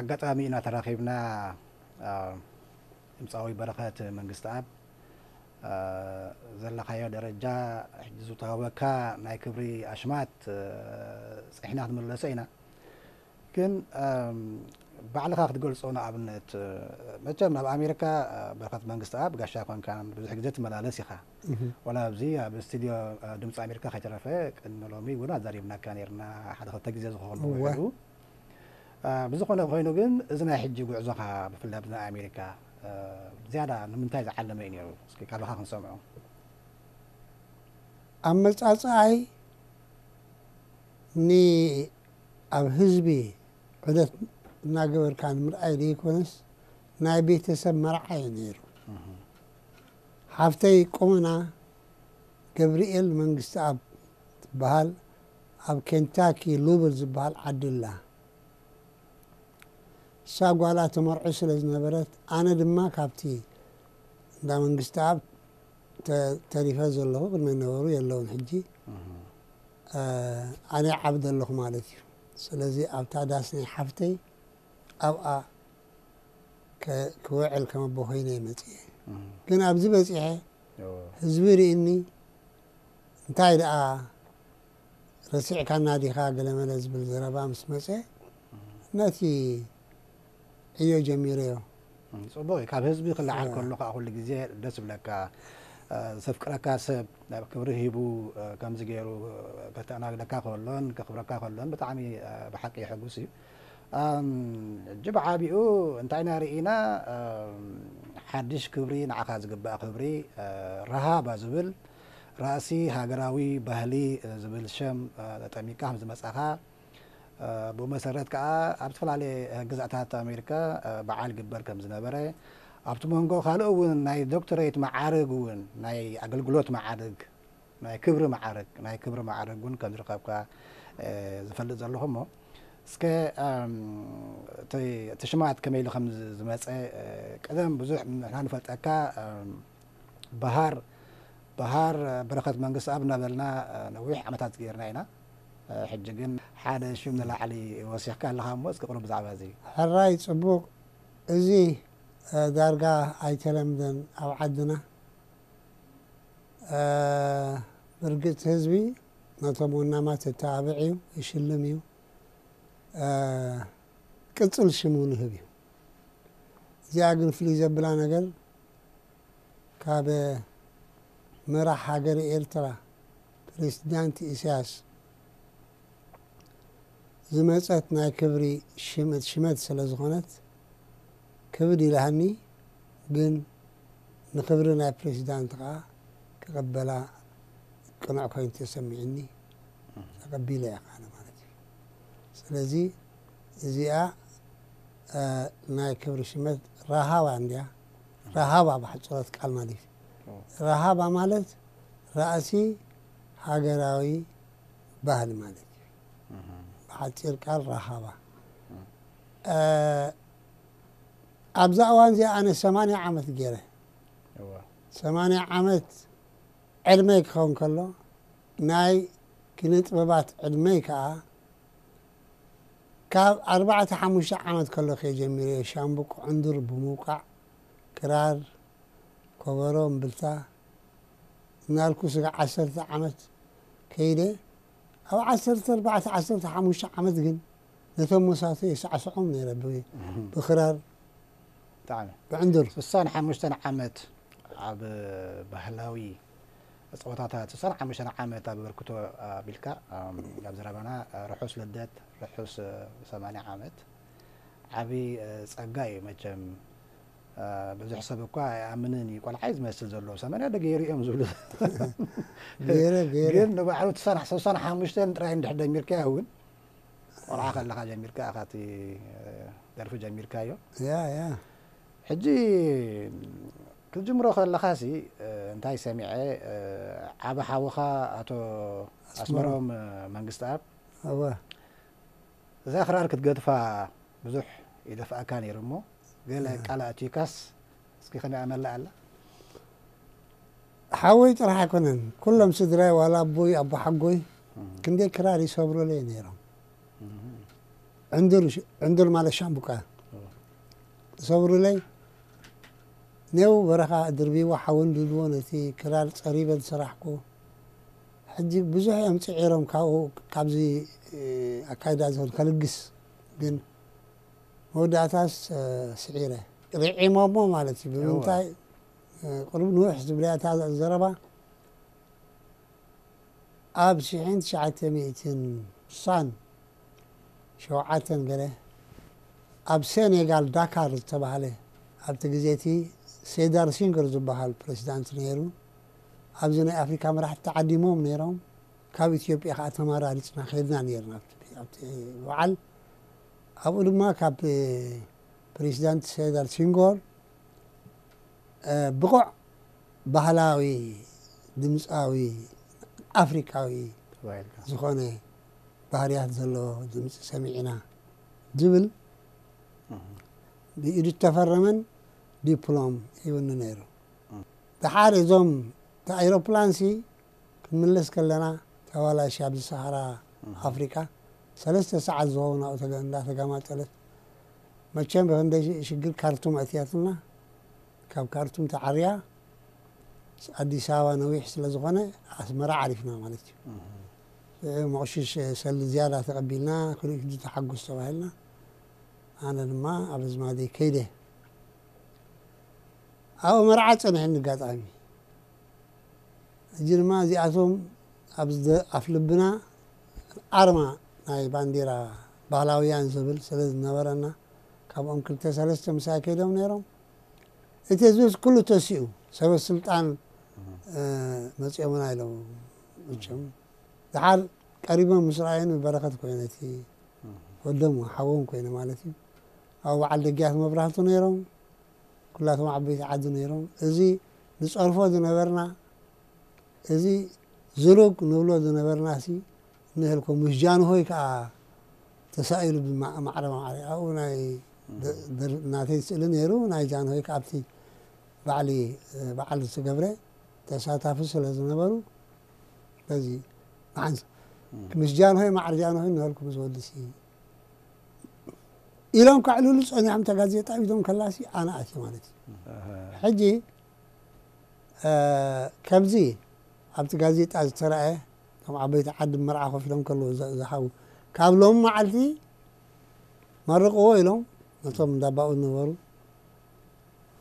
أنا تراخيبنا امساوي أنا من قستاب أنا خيار درجة أنا تهوكا ناي أنا أشمات احنا أنا ملسينا كن أنا لخاخ تقول أنا عبنت مجم أنا أمريكا بركات أنا قستاب قاشا أنا كان بزحك جت ملالسي خا ولا بزي بستديو دمس أمريكا خيترافيك انو لومي ونا داري بنا كان يرنا حد خلتك زيزو خلو بزخنا خوينو جن زنا حج وعزقها في لبنان أمريكا زيادة نمتاز علمني رو سكي كله هاكن سمعوا أمس أصعي ني أب حزبي عدت ناقور كان مرأي لي كونس ناي بيتسب مرعي نيرو حفتي قمنا جبريل منقست أب بحال أب كنتاكي لوبلز بحال عدل الله ساق ولا تمر عسل نبرت أنا دم ما كابتي دام من قستاب ت تعرف هذا هو قبل ما نوره يلا ونحجي آه أنا عبد الله مالك سلزي أبتع داسني حفتي أو أ ك كوعل كم بوهينة متي كنا أبزي بس إيه هزبيري إني تايد آ رسيع كان نادي خاق لما لازم الزرابام سمسه ناتي إيه جميل يا صبوي كابي حزبي خلع كل لقاء كل جزية دس بلاك سفك ركاسب كبره يبو كم زجيرو بتاع أنا لقاء كلن كخبر لقاء كلن بتعامي بحق يحبوسي جب عابيو انت انا رئينا حدش كبري نعخاز قبا كبري رهابة زبل رأسي هاقراوي بهلي زبل شم تعمي كهم زمس أخا بمسرات كا أبتفل على جزعتات أمريكا بعال جبر كم زنابرة أبتمون جو خالو ناي دكتوريت معارك ون ناي أقل قلوت معارك ناي كبر معارك ناي كبر معارك ون كم درقاب كا زفل زلهم سك تي تشمعت كميل خم زمس كذا بزح من هنفلت أكا بهار بهار بركة منجس أبنا بلنا نويح عمتات غيرنا هنا حجين حان شو من العلي وصيح كان لها موسك قرب زعبازي هالرأي صبوك إزي دارقا أي تلمدن أو عدنا أه برقيت هزبي نطمو ما تتابعيو يشلميو أه كتل شمون هبي زياقن فلي زبلا نقل كاب مرح حقري إرترا بريسدانتي إساس زمزت نای کبری شمت شمت سلزخانت کبری لحنی بن نخبر نای پریزیدنت قا قبلا کن عکای تسمی عنی قبیله خانه مالتی سلزی زیا نای کبری شمت راه و اندیا راه و با حضورت کلم دی راه با مالت رأسی هاجرایی بهل مالی ሓፂርካ ንረኸባ ኣብዛ እዋን እዚኣ ኣነ ሰማንያ ዓመት ገይረ ሰማንያ ዓመት ዕድመይ ክኸውን ከሎ ናይ ኪነጥበባት ዕድመይ ከዓ ካብ ኣርባዕተ ሓሙሽተ ዓመት ከሎ ከ ጀሚረ የ ሻምቡቅ ዕንዱር ብምውቃዕ ክራር ከበሮ እምብልታ እናልኩ ስጋ ዓሰርተ ዓመት ከይደ أو عشرة أربعة عشرة حمش حمدجن نتم مساتي سعة سعوم يا ربي بخرار تعال بعندر سان حمش سان حمد عب بهلاوي صوتاتها سان حمش سان حمد عب بركتو بلكا عب زرابنا رحوس لدات رحوس سمانة آه، حمد عبي آه، صقاي مجم بزحسبك أمنني قال عايز ما يستزل له سمعنا ده غيري أم زول غيري غيري غيري نبع عروت صنع سو صنع حامشتين رايين دحدا ميركا هون وراخا لقا آه، جاميركا أخاتي دارفو جاميركا يو يا يا حجي كل جمرة أخرى لخاسي انتهي آه، سامعي آه، عابا حاوخا أتو أسمرهم مانجستاب أوه ذا أخرار كتقدفا بزوح إذا فأكان يرمو نعم. قال قالاتي كاس اسكي خني عمل لا لا حاويت راح يكونن كلهم سدري ولا ابوي ابو حقوي كنت كراري صبروا لي نيرهم عندل عندل مال الشامبوكا صبروا لي نو برخا دربي وحاون دون تي كرار قريبا صراحكو حجي بزح يمتعيرهم كاو كابزي إيه، اكايدا زون كالقس بين مودعتاس سعيرة ضيع ما مو مالتي بمنتاي قرب نوح زبليات هذا الزربة أب شحين شعة ميتين صان شو عاتن قله أب سيني قال داكار تبهالي أب تقزيتي سيدار سينجر زبهال بريسدانت نيرو أب زين أفريكا ما راح تعدي موم نيرو كاب إثيوبيا خاتمارا رتنا خيرنا نيرنا أب وعل ኣብኡ ድማ ካብ ፕሬዚዳንት ሰዳር ሲንጎር ብቑዕ ባህላዊ ድምፃዊ ኣፍሪካዊ ዝኾነ ባህርያት ዘለዎ ድምፂ ሰሚዕና ዝብል ብኢዱ ተፈረመን ዲፕሎም ይውኒ ነይሩ ብሓደ እዞም ኣኤሮፕላንሲ ክንምለስ ከለና ተባላሽ ኣብዚ ሰሃራ ኣፍሪካ ሰለስተ ሰዓት ዝኸውን ኣብኡ እንዳተጋማጠለት መቸም ብክንደይ ሽግር ካርቱም ኣትያትና ካብ ካርቱም ተዓርያ ኣዲስ ኣበባ ነዊሕ ስለ ዝኾነ ኣስመራ ዓሪፍና ማለት እዩ መቕሽሽ ሰሊ ዝያዳ ተቐቢልና ክልኡ ክዱ ተሓጉስ ተባሂልና ኣነ ድማ ኣብ ኣዝማደይ ከይደ ኣብኡ መርዓ ፀንሐኒ ጋጣሚ እጂ ድማ እዚኣቶም ኣብ ኣፍ ልብና ኣርማ ናይ ባንዲራ ባህላውያን ዝብል ስለ ዝነበረና ካብኦም ክልተ ሰለስተ ምስ ኣከይዶም ነይሮም እቲ ህዝቢ ኩሉ ተሲኡ ሰበ ስልጣን መፅኦምና ኢሎም እም ዝሓል ቀሪቦም ምስ ረኣዩን በረኸት ኮይነ እቲ ወዶም ሓዎም ኮይነ ማለት እዩ ኣብ በዓል ደጊያት መብራህቱ ነይሮም ኩላቶም ዓበይቲ ዓዲ ነይሮም እዚ ንፀርፎ ዝነበርና እዚ ዝሉግ ንብሎ ዝነበርና ሲ نهلكم مشجان هوي كا تسائل بمعرم علي أو ناي در ناتي سئل يرو ناي جان هوي كابتي بعلي بعل سجبرة تساتافو سلا زنبرو بزي معنس مشجان هوي معرجان هوي نهلكم زودسي إلهم كعلول أنا عم تجازي تعبدهم كلاسي أنا أتي مالتي حجي آه كمزي عم تجازي تعز ترى كم عبيت عد مرعى خفلهم كله زحوا كابلهم ما عدي مرة قوي لهم نصهم دباؤ النور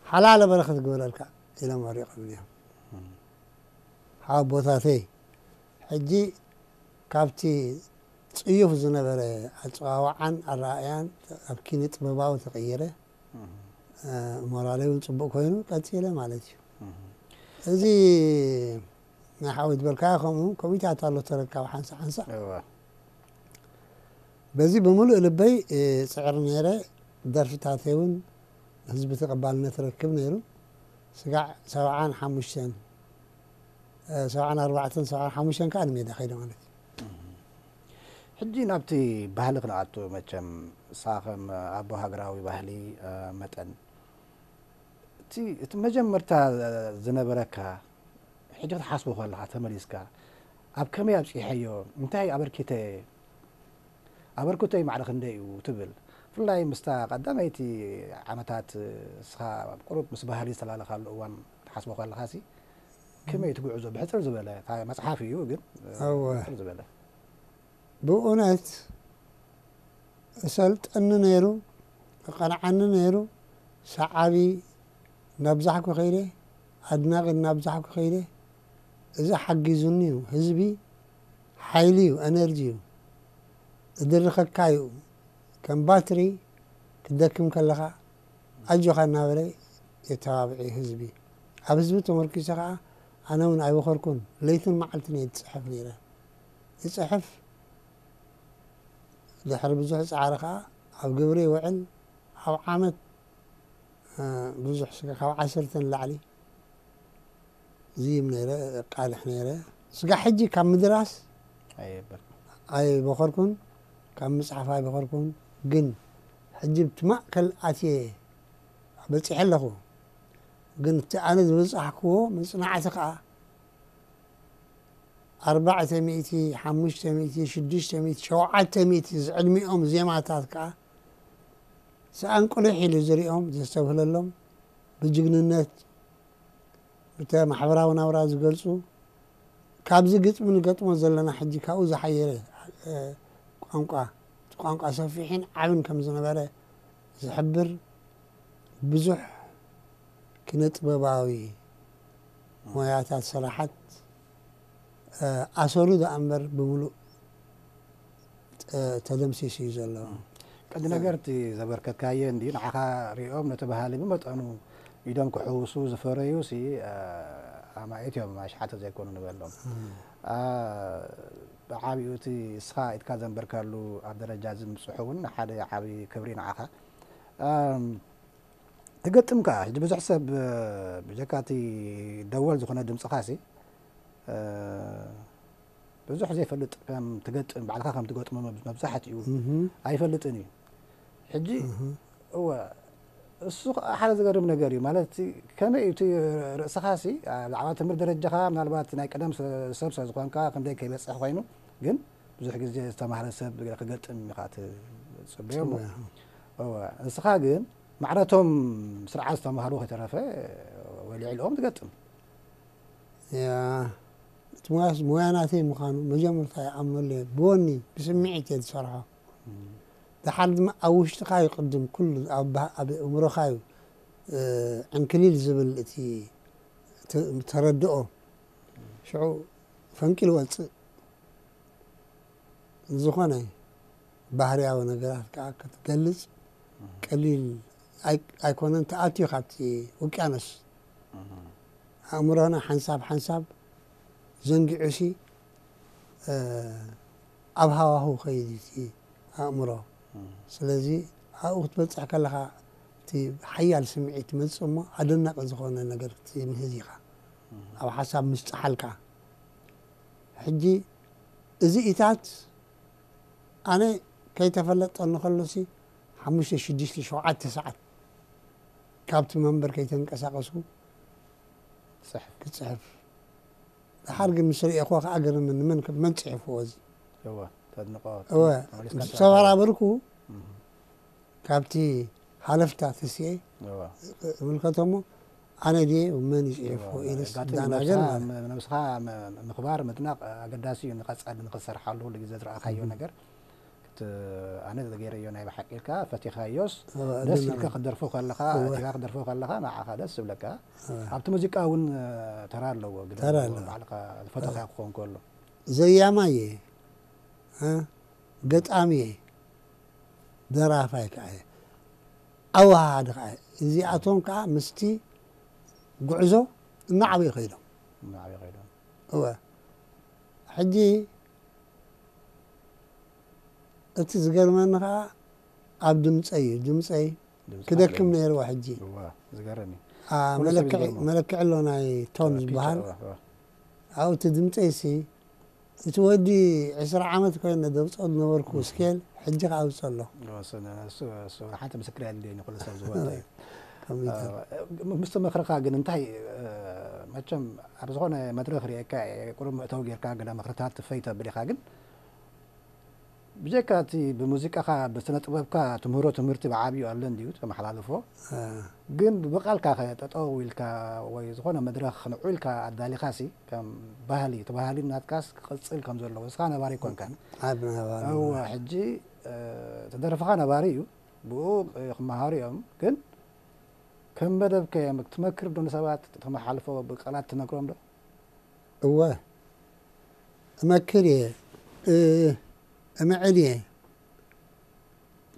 حلال برخت قول الكا إلى مريق منهم حابو ثاثي حجي كابتي تسيوف زنبرة أتواعا الرأيان أبكيني تبابا وتغيرة آه، مرالي ونصبق وينو تاتي له مالتي هذي ናሓዊት በልካ ከምኡ ከቢታት ኣሎ ተረካ ሓንሳ ሓንሳ በዚ ብምሉእ ልበይ ፅዕር ነይረ ደርፍታተይ እውን ህዝቢ ተቐባልነት ረክብ ነይሩ ስጋዕ ሰብዓን ሓሙሽተን ሰብዓን ኣርባዕተን ሰብዓን ሓሙሽተን ከዓ ንሜዳ ከይደ ማለት እዩ ሕጂ ናብቲ ባህሊ ክንኣቱ መቸም ሳኸም ኣቦ ሃገራዊ ባህሊ መጠን እቲ መጀመርታ ዝነበረካ حجر حسب فلعة مليسكا أب كم يا بشي حيو انتهي أبر كتاي أبر كتاي معرخ ندي وتبل فلاي مستا قدام ايتي عمتات آه، سخا قروب مسبهالي سلالة خالوان حسب فلعة سي كم يتبع عزو بحسر زبالة فاي مصحافي يوغن آه، بحسر زبالة بؤونات سألت أن نيرو قال عن نيرو سعابي نبزحك خيري أدناغ نبزحك خيري إذا حجزوني حزبي حيلي وانرجي ادرخ كايو كان باتري تدكم كلها اجو خنا بري يتابعي حزبي حزبي تمركي سقا انا ون اي وخر كون ليتن معلتني يتصحف لينا يتصحف لحرب زح سعرها او قبري وعل او عامت آه بزح سقا او لعلي زيم نيرة قال إحنا نيرة سقى حجي كم مدرس أي بر كم مصحف أي بخوركن جن حجي بتمع كل أتي بس يحلقو جن أنا بس أحكو من صنع ثقة أربعة تميتي حمش تميتي شدش تميتي شو عاد تميتي زعلمي أم زي ما تذكر سأنقل حيل زريهم زستوفل لهم بجنونات بتاع محبره ونوراز قلصو كابزي قط من قط مزلنا حجي كاوز حيرة قانقا قانقا صفيحين عون كم زنبارة زحبر بزح كنت بباوي ويات الصلاحات أسرد أمر بملو تدمسي سيزلو قد نقرتي زبركة كاية ندي نعخا ريوم نتبهالي بمتعنو يدوم كحوسو زفريوسي آه، أما إتيوم ما إيش حتى زي كونه نقولهم آه، عابي أتي سخاء إتكازن بركالو عبد الرجازم سحون حدا عابي كبرين عاها تقدم كا جب حسب آه، بجكاتي دول زخنا دم سخاسي بزح زي فلت كم تقد بعد خام تقد ما بزحت يو أي فلتني حجي هو السوق حالة قريب نقاري مالتي كما يتي رأس خاصي العوات مر درجة خا من البات ناي قدم سبسة زقوان كا كم ديك يبس أخوينو قن بزوح قز جيز تامح رسب قلق قلت أمي خات سبيهم أوه السخا قن معرتهم سرعة تامح روح ترافة ولي علوم تقتم يا تمواس مواناتي مخانو مجمل تاي أمولي بوني بسمعي كد صراحة دحرد ما أوش تقاي قدم كل أب أب عمره خايو أه عن كليل زبل التي تردقه شعو فان كل وقت زخانه بحري أو نجارات كعكت جلز قليل أي أي كون أنت أتيو خاتي وكانس عمرنا حنساب حنساب زنق عشي أه أبها هو خيدي عمره سلزي أخت بس حكلها تي حيا السمعي تمس وما عدنا قزخونا نقدر تي مهزيها أو حسب مستحلك حجي إذا إتات أنا كي تفلت أنا خلصي حمش شديش لشو عاد تسعة كابت ممبر كي تنكسر قصو صح كتصحف بحرق المشاريع أخوك أقرب من من من تصحف وزي ثلاث نقاط مستوى عبركو ካብቲ ሓለፍታ ተስአ ምልከቶሞ ኣነ ድ መን ይፅዕፎ ኢለስዳናገር ንስኻ ምኽባር ምጥናቕ ኣገዳሲ እዩ ንቐፅል ንክሰርሓሉ ኩሉ ግዜ ዝረኣኻዮ ነገር ኣነ ገይረዮ ናይ ብሓቂ ኢልካ ፈቲኻዮስ ደስ ኢልካ ክደርፎ ከለካ ካ ክደርፎ ከለካ ንዓኻ ደስ ዝብለካ ኣብቲ ሙዚቃ እውን ተራ ኣለዎ ግበዓልካ ዝፈተኻ ክኸውን ከሎ ዘያማ እየ قطامي درافاي كاي او هاد كاي زي اتون كا مستي قعزو نعبي غيدو نعبي غيدو هو حجي اتزقر منها اب دمصي دمصي كدكم نير واحد جي هو زقرني آه ملك ملك علوناي تونز بحر او تدمتي سي እቲ ወዲ 20 ዓመት ኮይነ ደብፆ ዝነበርኩ ስኬል ሕጂ ካብፅ ኣሎ ሓንቲ ምስክር ያለ ንኩሉ ሰብ ዝኮነ እዩ ምስቲ መክርካ ግን እንታይ መቸም ኣብ ዝኾነ መድረክ ሪአካ ቁሩብ ምእተው ጌርካ ገለ መክርታት ትፈይ ተብል ኢኻ ግን بجكاتي بموسيقى خا بسنة طبعا كا تمهرو تمرتي بعابي وعلن ديوت كما حلال فو جن آه، بقال كا خيات أطول كا ويزخون مدرخ خنقول كا عدالي خاسي كم بهالي طبعا هالي منات كاس قصيل كم زول لو سخانة باري كون كان عبنا باري هو حجي آه، تدرف خانة باريو بو خمهاري أم جن كم بدأ بكي مك تمكر بدون سوات تما حلفو بقالات تنقرهم ده هو مكري ايه أما عليه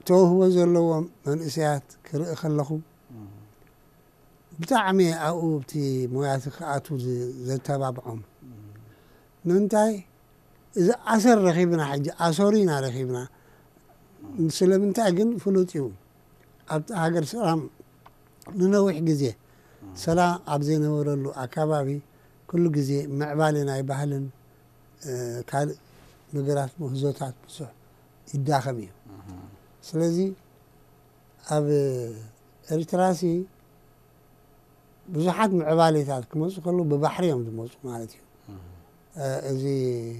ተውህቦ ዘለዎ መንእስያት ክርኢ ከለኹ ብጣዕሚ ኣብኡ ብቲ ሞያት ክኣቱ ዘተባብዖም ንምንታይ እዚ ኣሰር ረኺብና ሕጂ ኣሰሪና ረኺብና ስለምንታይ ግን ፍሉጥ እዩ ኣብቲ ሃገር ሰላም ንነዊሕ ግዜ ሰላም ኣብ ዘይነበረሉ ኣከባቢ ኩሉ ግዜ ምዕባሊ ናይ ባህልን ካልእ نجرات مهزوتات بسوح يداخمي سلازي أب إرتراسي بزحات معبالي تاتك مصر كله ببحري يوم دموصر مالتي إزي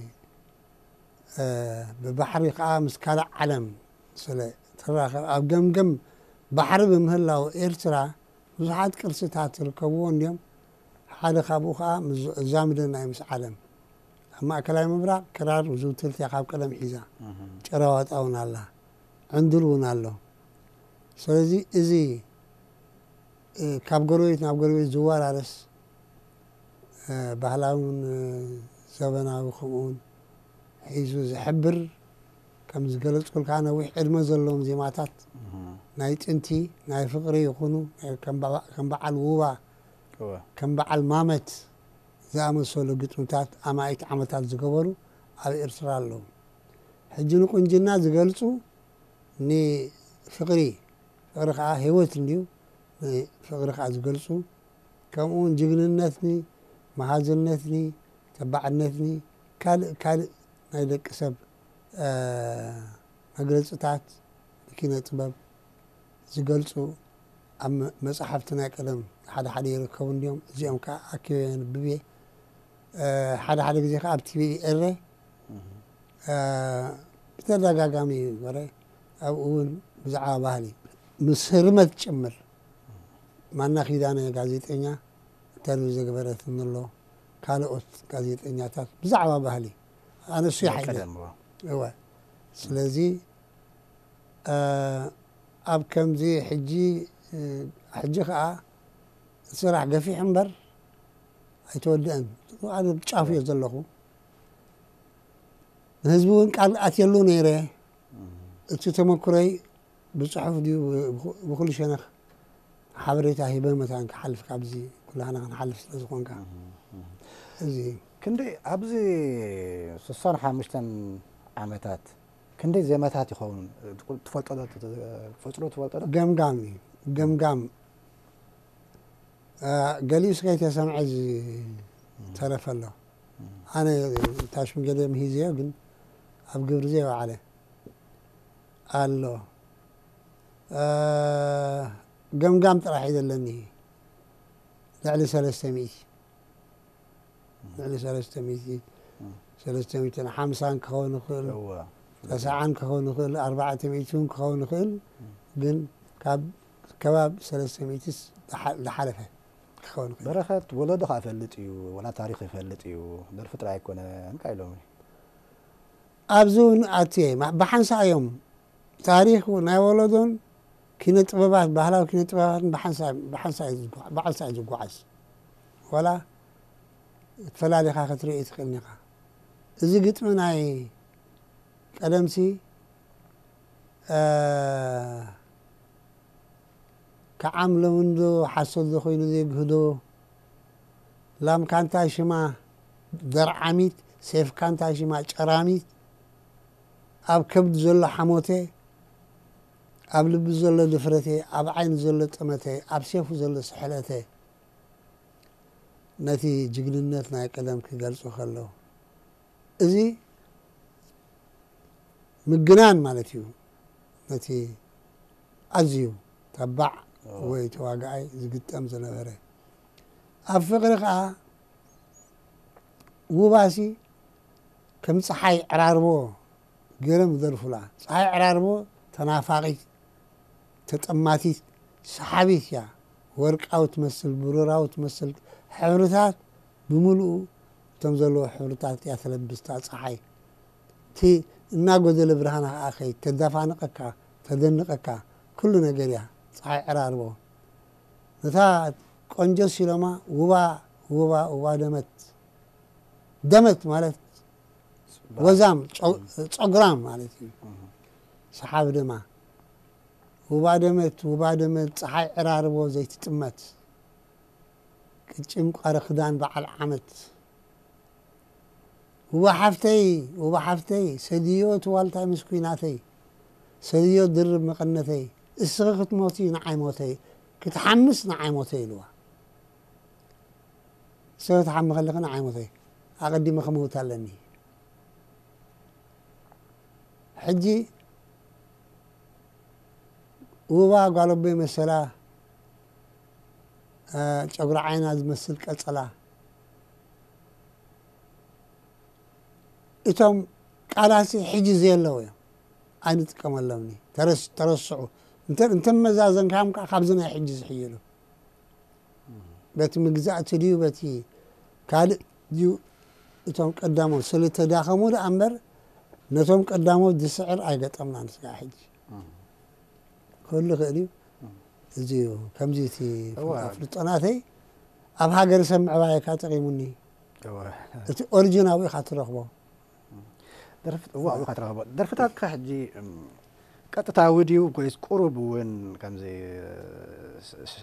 ببحري قاع مسكالة علم سلا ترى أب جم جم بحر بمهلا وإرترا بزحات كرسي تاتركبون يوم حالي خابوخا مزامدنا يمس علم ማእከላይ ምብራቅ ክራር ውዝውትልቲ ካብ ቀደም ሒዛ ጨረዋጣ እውን ኣላ ዕንዱል እውን ኣሎ ስለዚ እዚ ካብ ጎረቤት ናብ ጎረቤት ዝወራረስ ባህላውን ዘበናዊ ከምኡውን ሒዙ ዝሕብር ከም ዝገለፅኩልካ ነዊሕ ዕድመ ዘለዎም ዜማታት ናይ ጥንቲ ናይ ፍቕሪ ይኹኑ ከም በዓል ውባ ከም በዓል ማመት ዝኣመሰሉ ግጥምታት ኣማኢት ዓመታት ዝገበሩ ኣብ ኤርትራ ኣለዉ ሕጂ ንቁንጅና ዝገልፁ ንፍቕሪ ፍቕሪ ከዓ ሂወት እንድዩ ንፍቕሪ ከዓ ዝገልፁ ከምኡውን ጅግንነትኒ መሃዝነትኒ ተባዕነትኒ ካልእ ካልእ ናይ ደቂ ሰብ መግለፅታት ብኪነ ጥበብ ዝገልፁ ኣብ መፅሓፍቲ ናይ ቀደም ሓደ ሓደ ይርከቡ እንዲኦም እዚኦም ከዓ ኣኪበ ንብብየ حالا حالا بذیق آب تیوی اره بتر داغ قامی بره او اون بزعاب هالی مصر مت چمر من نخی دانه گازیت اینجا تلویزیون قبره تنلو کال ات گازیت اینجا تا بزعاب هالی آن سی حیله هو سلزی آب کم زی حجی حجی خا سرع قفی حمبر ای تو دن وأنا بتشاف يزلكو هزبون كان أتيلو نيرة تتم كري بتشاف دي بكل شيء نخ حبرت هيبة مثلاً كحلف كابزي كلها نحن حلف رزقون كان زي كندي أبزي الصرحة مشتن عمتات كندي زي ما تاتي خون تقول تفلت على تفلت له تفلت له جم جامي جم جام قليل سكيت تعرف الله أنا تعرف من قديم هي زي أبن أبو قبر زي وعلي الله آه قام قام ترى حيد لني لعلي سلستميت لعلي سلستميت سلستميت أنا حمسان كهون خل تسعان كهون خل أربعة تميتون كهون خل بن كاب كباب سلستميتس لحلفه ክኸውን ይኽእል በረኸት ወለዶ ከዓ ይፈልጥ እዩ ወላ ታሪክ ይፈልጥ እዩ ደርፊ ጥራይ ኣይኮነን ካ ኢሎም ኣብዚ እውን ኣትየ ብሓንሳ እዮም ታሪክ ናይ ወለዶን ኪነ ጥበባት ባህላዊ ኪነ ጥበባትን ብሓንሳ እዩ ዝጓዓዝ ወላ ተፈላለኻ ክትሪኢ ትኽእል ኒኻ እዚ ግጥሚ ናይ ቀደምሲ ክዓምለውንዶ ሓሶት ዘይኮይኑ ዘይግህዶ ላምካ እንታይ ሽማ ደርዓሚት ሴፍካ እንታይ ሽማ ጨራሚት ኣብ ከብዲ ዘሎ ሓሞቴ ኣብ ልቢ ዘሎ ድፍረቴ ኣብ ዓይኒ ዘሎ ጥመቴ ኣብ ሴፉ ዘሎ ስሕለቴ ነቲ ጅግንነት ናይ ቀደም ክገልፁ ከለዉ እዚ ምግናን ማለት እዩ ነቲ ኣዝዩ ተባዕ ወይ ተዋግዓይ ዝግጠም ዝነበረ ኣብ ፍቕሪ ከዓ ውባሲ ከም ፀሓይ ዕራርቦ ገይሮም ዘልፉላ ፀሓይ ዕራርቦ ተናፋቂት ተጠማቲት ሰሓቢት እያ ወርቃዊ ትመስል ብሩራዊ ትመስል ሕብርታት ብምልኡ እቶም ዘለዎ ሕብርታት እያ ተለብስታ ፀሓይ እቲ እናጎደለ ብርሃና ከዓ ኸይድ ተዳፋንቀካ ተደንቀካ ኩሉ ነገር እያ قنجو سيلوما وبا وبا وبا دمت دمت مالت وزام صغرام مالت صحاب دما وبا دمت وبا دمت صحاي عراربو زيت تمت كتشم بعل عمت وبا حفتي وبا حفتي سديو توالتا مسكيناتي سديو درب مقنتي استغرقت موتي نعي موتي كتحمس نعي موتي لوا سويت حم خلقنا نعي موتي أقدم خموت لني حجي وبا قالوا بي مسلا أه شغل عين هذا مسلك قالاسي حجي زي اللوية أنا تكمل لوني ترس ترسعوا انت انت مزازن كام قابزنا حجز حيلو بيت مجزات لي وبتي قال ديو اتوم قدامو سلته داخمو الامر نتوم قدامو دي سعر اي غطمنا نسيا حج كل غليو زيو كم زيتي فلطناتي اب هاجر سمع باي كا تقيموني واه انت اوريجينال وي خاطر رغبو درفت واه وي خاطر رغبو درفتك حجي كاتتا ويديو كويس كوروب وين كمزي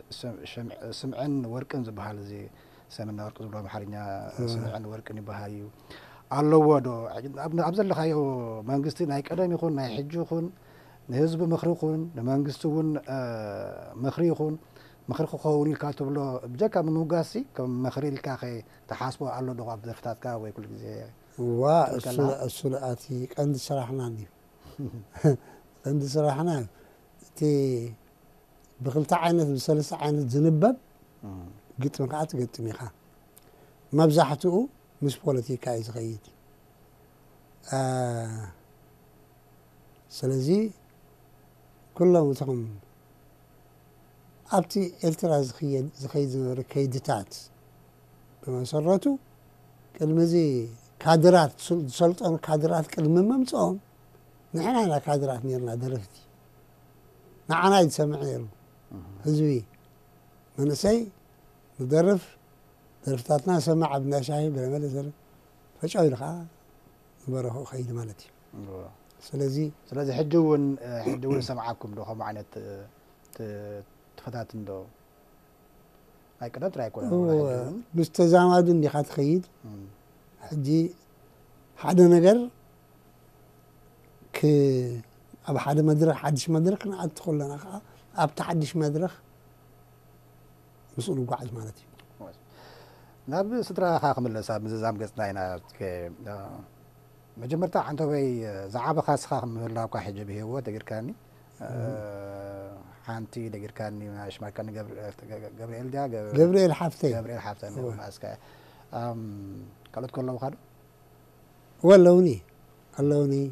سمع سمع سمعن وركن زبحال زي سمعن وركن زبحال حرينيا سمعن وركن بهايو الله ودو ابن ابزل خايو مانجستي ناي قدام يخون ناي حجو خون نهزب مخرو خون نمانجستو ون مخري خون مخرو خون الكاتب لو بجاكا من وقاسي كم مخري الكاخي تحاسبو الله دو عبد الفتات كا ويكل زي وا السرعه كان صراحه ناني فهم بصراحة نعم تي بخلطة عينات بسلسة عينات زنبب قلت مقعت قلت ميخا ما بزحته مش بوليتيكا غيد آه سلزي كلهم تقوم أبتي إلترا زخيد زخيد ركيدتات بما سرته كلمة زي كادرات سلطان كادرات كلمة ممتعهم نحن أنا قادر أثنيرنا درفتي معنا يتسمعيرو هزوي من سي مدرف درفتاتنا سمع عبد شاهي بلا ملي سر فجأة يلقى نبرهو آه، خايد مالتي سلازي سلازي حدون حدون سمعاكم دو خو معنا تفتاتن دو هاي كده ترى يكون مستزامات اللي خات خيد حجي حدا نقر أب حد مدرخ حدش مدرخ ندخل لنا أب تحدش مدرخ مسؤول قاعد مالتي ناب سترا خاكم اللي ساب مززام قصنا هنا مجمرتا عن توي زعاب خاص خاكم اللي أبقى حجب هي هو دقير كاني حانتي دقير كاني ما أشمع كان قبريل دا قبريل حافتي قبريل حافتي ماسكا قالت كل الله خادو ولوني ولوني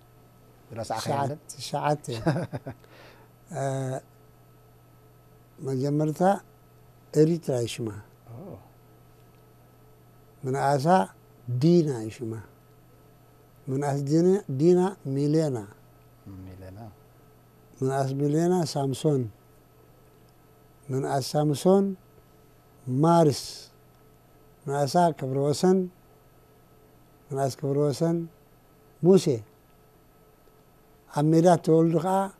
براس شعات آه، من جمرتا إريتريا من أسا دينا إشما من أس دينا دينا ميلينا ميلينا من أس ميلينا سامسون من أس سامسون مارس من أسا كبروسن من أس كبروسن موسي عميرات تقول لك آه،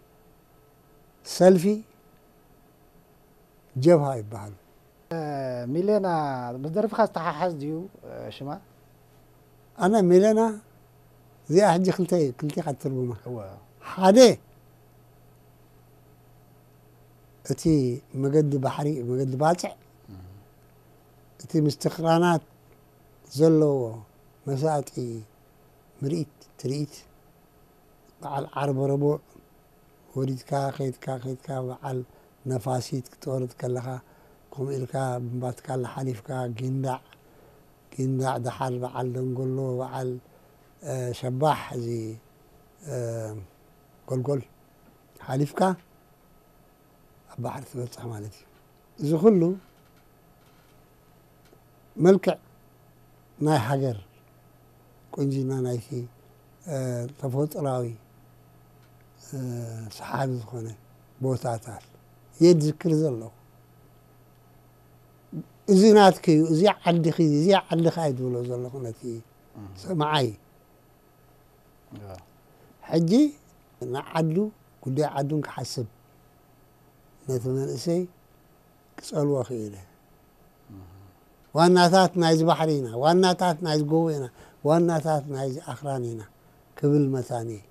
سلفي جبهة يبهل آه، ميلينا بدرف خاص تحاس ديو آه، شما أنا ميلينا زي أحد خلتي كنتي قد تربو مك حادي أتي مجد بحري مجد باتع أتي مستقرانات زلو مساعتي مريت تريت على عرب ربع وريد كاخيد كاخيد كا وعلى نفاسيت كتورد كلها كم إلكا بات كلا حليف كا جندع جندع دحر وعلى دنقله وعلى آه، شباح زي قول آه، قول حليف كا أبحر ثبت حمالتي زي كله ملكع ناي حجر كنجينا ناي في آه، تفوت راوي صحابي زخوني بوتاتات يدذكر زلو زينات كي زي عندي خيدي زي عندي خايد ولا زلو خونتي سمعي حجي انا عدو كل دي عدو كحسب مثلا اسي كسالوا خيره وانا تات نايز بحرينا وانا تات نايز قوينا وانا تات نايز اخرانينا قبل مثانيه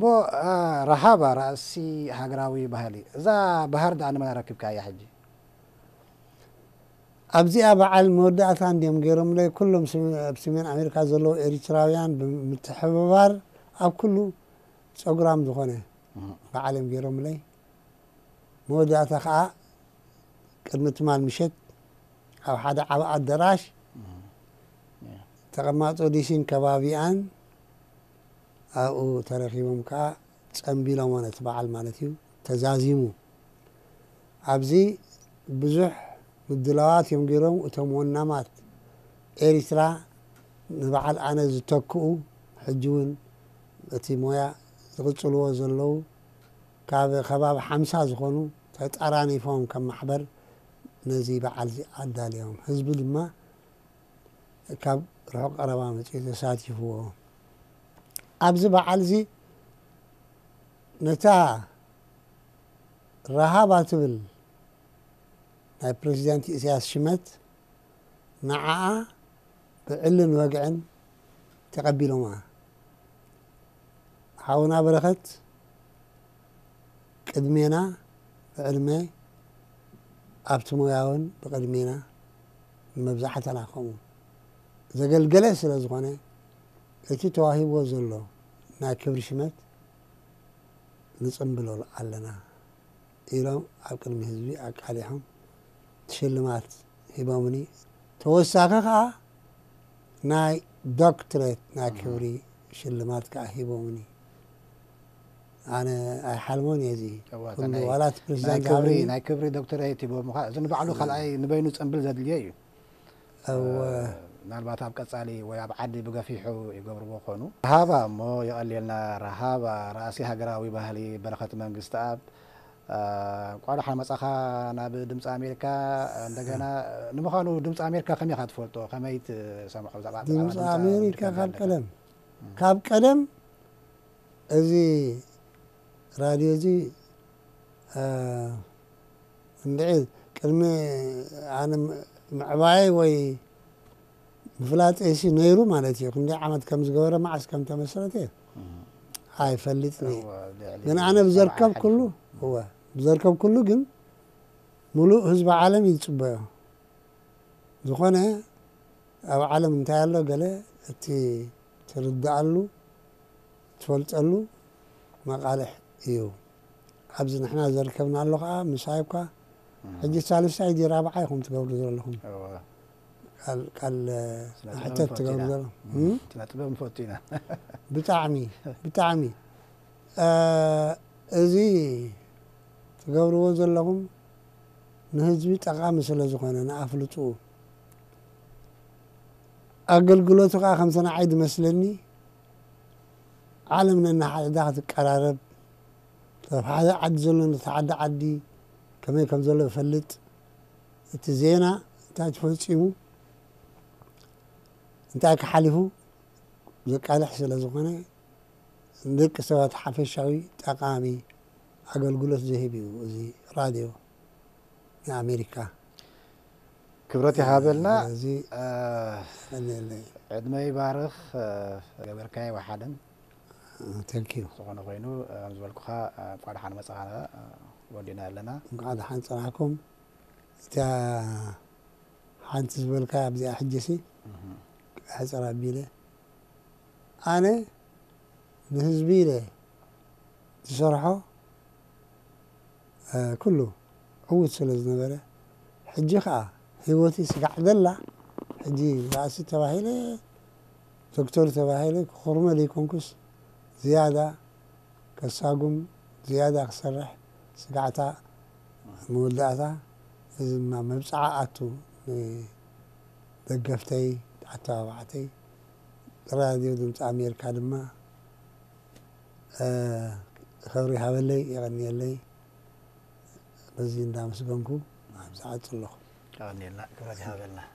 مو آه، رهابا راسي هاغراوي بهالي ذا بهرد انا مراكب كاي حجي ابزي ابا على المودات عندهم غيرهم لي كلهم بسمين امريكا زلو اريتراويان بمتحببار او كله صغرام زخونه بعلم غيرهم لي مودات اخا قدمت مال مشت او حدا عبا الدراش تقمات اوديسين كبابيان أو ترخيمهم كا تأمبيلا وانا تبع المالتيو تزازيمو أبزي بزح بالدلوات يوم جيرهم وتمون نمات إريترا نبع الآن زتكو حجون تيمويا تغتصلوا وزلوا كاب خباب حمسة زخونو تحت أراني فهم كم محبر نزي بعل عدال يوم حزب الما كاب رحق أربعة متى ساتي فوهم ابزي بعلزي نتا رهابة تبل هاي بريزيدنتي إسياس شمت نعاء بعلن وقعن تقبلوا معه حاونا برخت قدمينا بعلمي أبتمو ياون بقدمينا مبزحة لاخوم زقل قلس لازغوني እቲ ተዋሂብዎ ዘሎ ናይ ክብሪ ሽመት ንፅምብሎ ኣለና ኢሎም ኣብ ቅድሚ ህዝቢ ኣቃሊሖም ሽልማት ሂቦምኒ ተወሳኺ ከዓ ናይ ዶክትሬት ናይ ክብሪ ሽልማት ከዓ ሂቦምኒ ኣነ ኣይሓልሞን እየ እዚ ዋላት ፕሬዚዳንትናይ ክብሪ ዶክተር ኣይትቦምካ እዚ ንባዕሉ ካልኣይ ንበይኑ ፅምብል ዘድልየ እዩ نالبات هم كتالي ويا بعدي بقى في حو يجبروا خانو رهابة ما يقلي لنا رهابة رأسي هجرة ويبهلي بركة من جستاب قال حنا مسخة أنا بدمس أمريكا عندنا نمخانو دمس أمريكا خم يخاد فولتو خم يت سامحوا زعبا دمس أمريكا خاب كلام خاب كلام أزي راديو زي نعيد كلمة عن معباي وي مفلات إيشي نيرو مالتي كنت عمد كم زغورة ما عس كم تمسرتين هاي فلتني لأن أنا بزركب كله هو بزركب كله جن ملو حزب عالمي تبايو دخونا أو عالم انتهالو قال تي ترد قالو تفلت قالو ما قالح إيو حبز نحنا زركبنا اللقاء آه، مسايبكا حجي سالف سعيدي رابعة يخم تقول لهم أيوة. قال قال حتى التقدر مفوتينا بطعمي بطعمي እዚ ትገብርዎ ዘለኹም ንህዝቢ ጠቃሚ ስለ ዝኾነ ንኣፍልጡ ኣገልግሎቱ ከዓ ከም ሰናዓይ ዝመስለኒ ዓለም ነናሓዳ ክትቀራረብ ሓደ ዓዲ ዘሎ ነተሓደ ዓዲ ከመይ ከም ዘሎ ይፈልጥ እቲ ዜና እንታይ ተፈፂሙ እንታይ ክሓሊፉ ዘቃልሕ ስለ ዝኾነ ንደቂ ሰባት ሓፈሻዊ ጠቃሚ ኣገልግሎት ዝህብ እዩ እዚ ራድዮ ንኣሜሪካ ክብረት ይሃበልና እዚ ዕድመ ይባርኽ ገበርካይ ወሓደን ተንኪዩ ዝኾነ ኮይኑ ከም ዝበልኩኻ ቋድ ሓን መፅኻነ ወዲና ኣለና ቋድ ሓን ፅናሕኩም እታ ሓንቲ ዝበልካ ኣብዚኣ ሕጀሲ حسرة بيلة أنا بهزبيلة تشرحه آه كله قوت سلز نبرة حجي خا هيوتي سقع دلة حجي بعسي تباهيلة دكتور تباهيلة خرمة لي كونكس زيادة كساقم زيادة أخسرح سقعتا مودعتا ما مبسعاتو دقفتي ኣተባብዓተይ ጥራዩ ድም ጣዕሚ የርካ ድማ ክብሪ ሃበለይ የቐኒየለይ በዚ እንዳመስገንኩም ኣብዝዓፅ ኣለኹ ቀኒልና ክብረት ይሃበልና